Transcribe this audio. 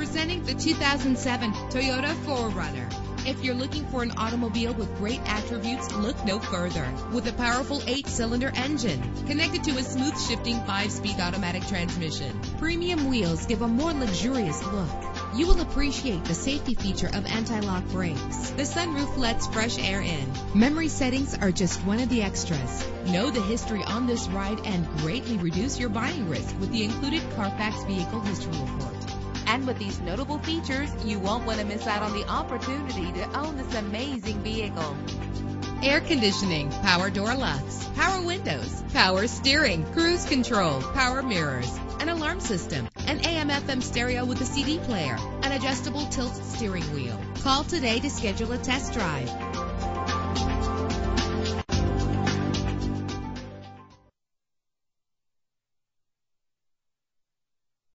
Presenting the 2007 Toyota 4Runner. If you're looking for an automobile with great attributes, look no further. With a powerful eight-cylinder engine connected to a smooth shifting five-speed automatic transmission, premium wheels give a more luxurious look. You will appreciate the safety feature of anti-lock brakes. The sunroof lets fresh air in. Memory settings are just one of the extras. Know the history on this ride and greatly reduce your buying risk with the included Carfax Vehicle History Report. And with these notable features, you won't want to miss out on the opportunity to own this amazing vehicle. Air conditioning, power door locks, power windows, power steering, cruise control, power mirrors, an alarm system, an AM FM stereo with a CD player, an adjustable tilt steering wheel. Call today to schedule a test drive.